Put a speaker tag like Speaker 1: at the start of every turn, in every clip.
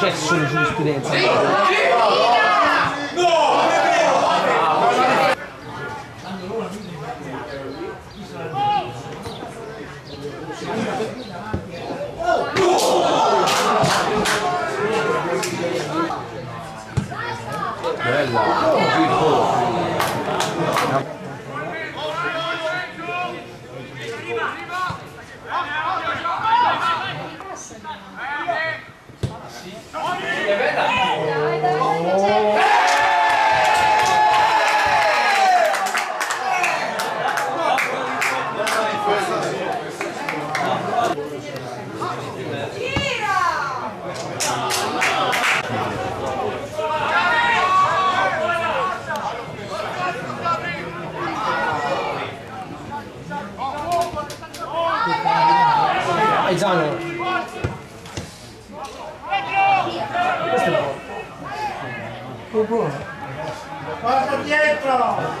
Speaker 1: Jackson, jurisprudência. Non c'è solo giurisprudenza. Aizano. Questo è buono. Buono.
Speaker 2: Guarda dietro!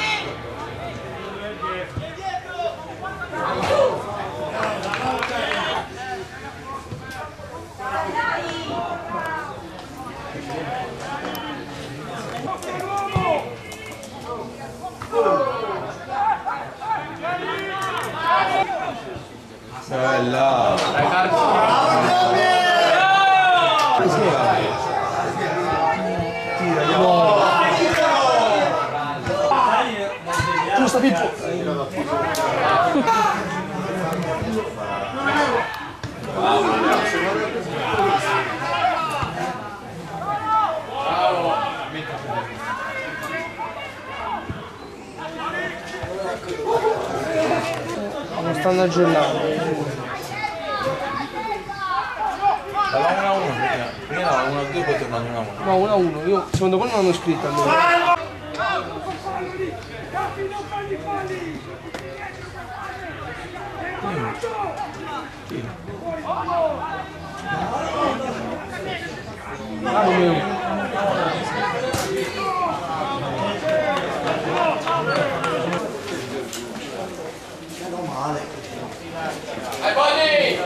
Speaker 1: Giusto Pippo. Non stanno aggiornando.
Speaker 3: Dalla 1 a 1 prima. Dalla 1 a 2 poi tornano 1 a 1.
Speaker 1: No, 1 a 1. Io secondo me non hanno scritto allora. Ah, Romeo. Hey, buddy!